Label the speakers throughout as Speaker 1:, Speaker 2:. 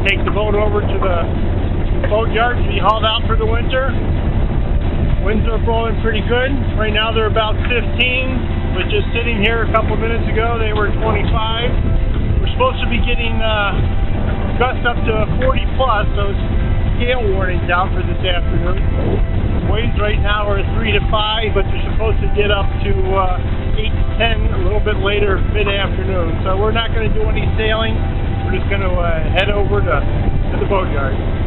Speaker 1: the boat over to the boatyard to be hauled out for the winter. Winds are blowing pretty good. Right now they're about 15, but just sitting here a couple minutes ago they were 25. We're supposed to be getting uh, gusts up to 40 plus, so scale warnings out for this afternoon. Waves right now are 3 to 5, but they're supposed to get up to uh, 8 to 10 a little bit later mid-afternoon. So we're not going to do any sailing. We're just going to uh, head over to, to the boatyard.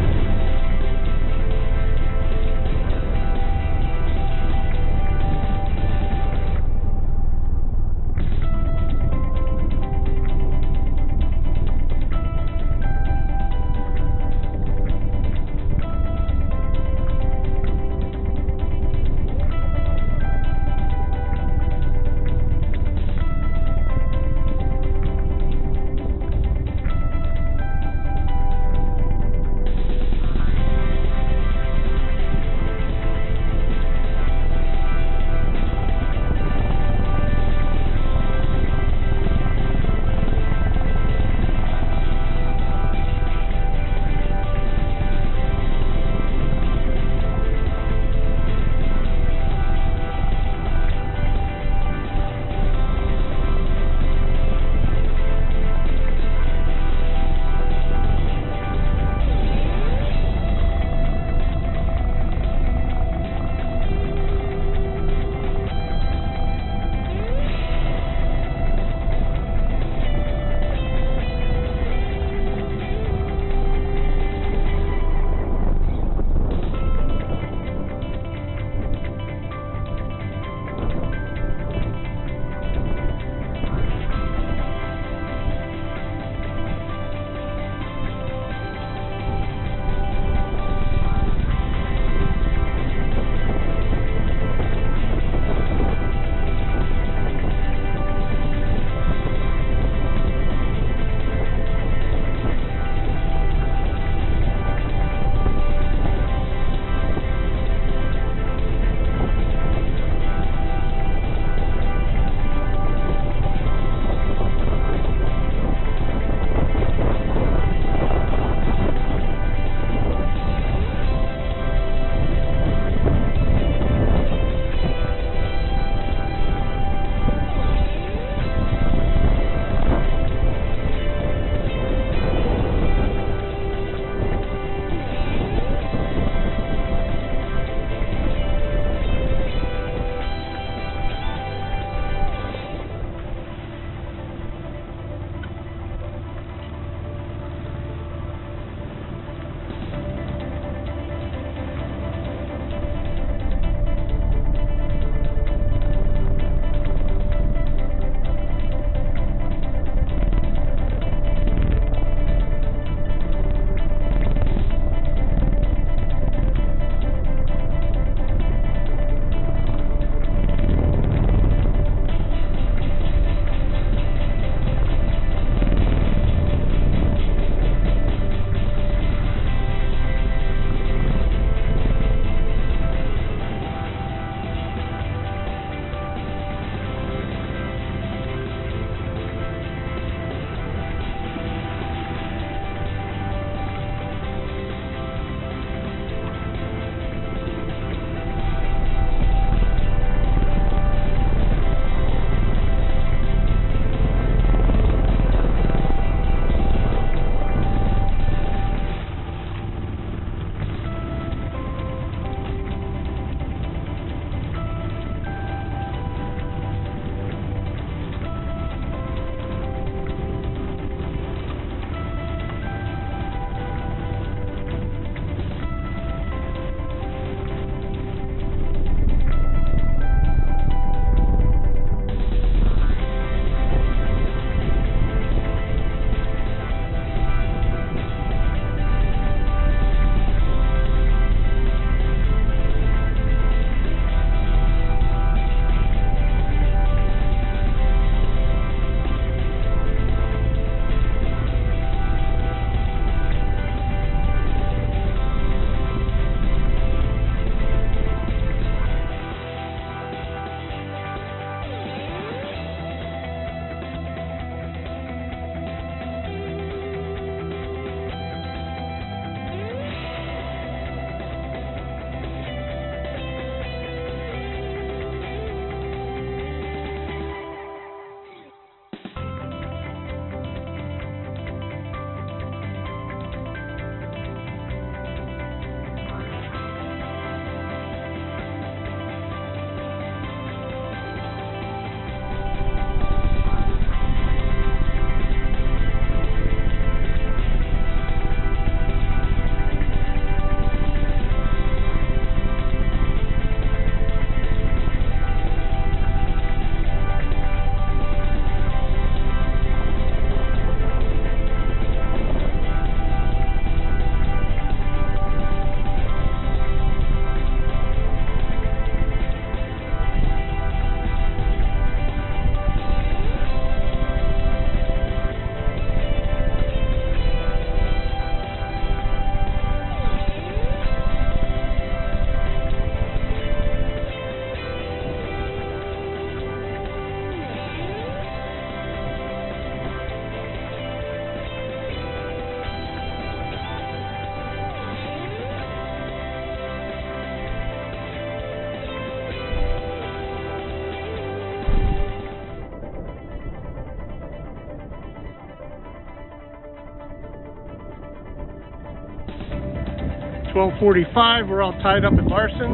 Speaker 1: 1245. We're all tied up at Larsen.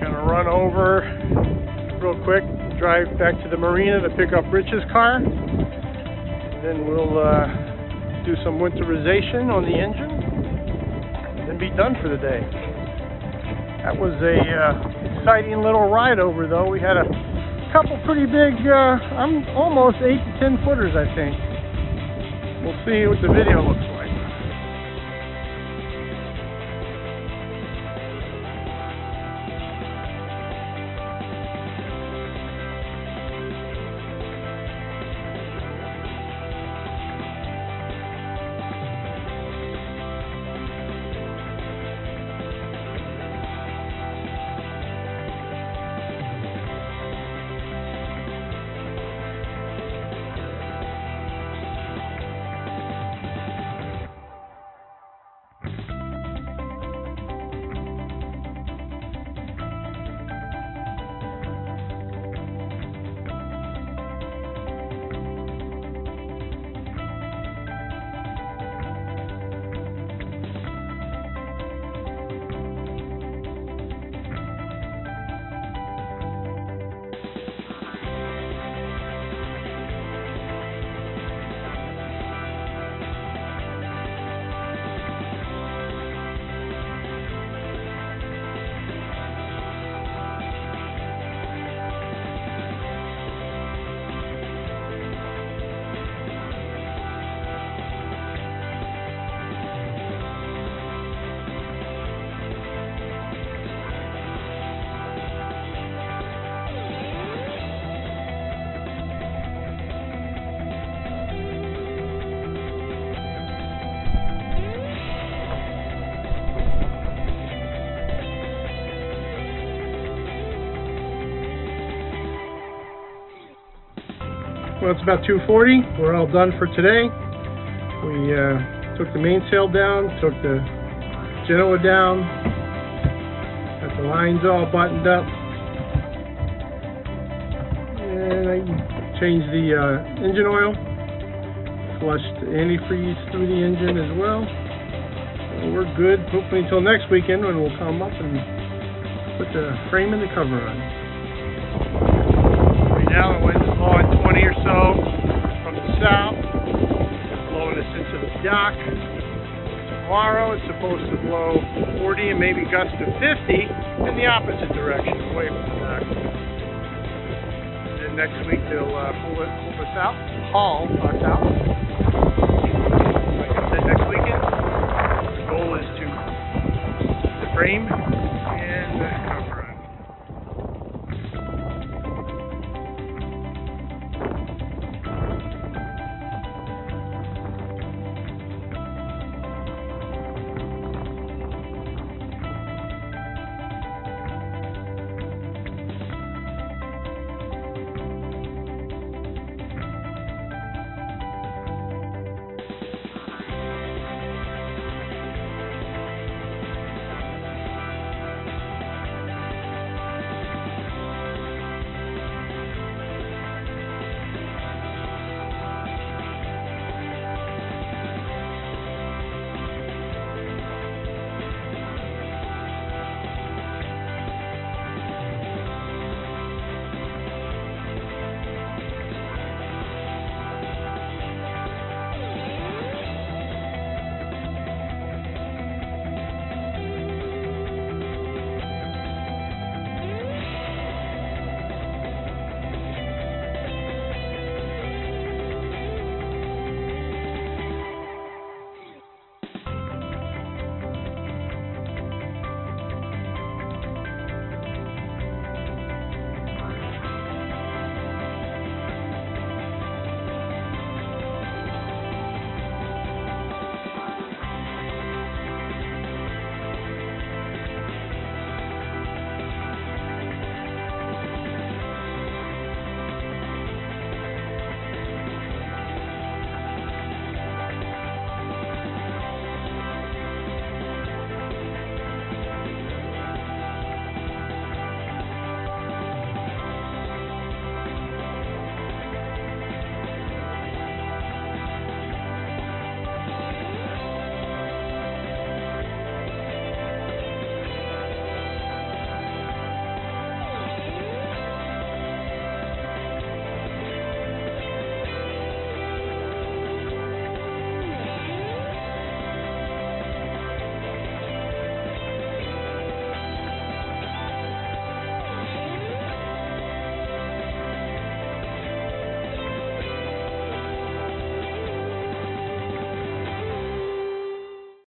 Speaker 1: Gonna run over real quick, drive back to the marina to pick up Rich's car. Then we'll uh, do some winterization on the engine. Then be done for the day. That was a uh, exciting little ride over though. We had a couple pretty big, uh, I'm almost 8 to 10 footers I think. We'll see what the video looks like. Well, it's about 2:40. We're all done for today. We uh, took the mainsail down, took the Genoa down, got the lines all buttoned up, and I changed the uh, engine oil, flushed antifreeze through the engine as well. So we're good. Hopefully until next weekend when we'll come up and put the frame and the cover on. Right now it went blowing 20 or so from the south, blowing us into the dock. Tomorrow it's supposed to blow 40 and maybe gust to 50 in the opposite direction, away from the dock. Then next week they'll uh, pull, it, pull us out, haul us out. Like I said, next weekend the goal is to frame